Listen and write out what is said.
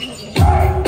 Thank you.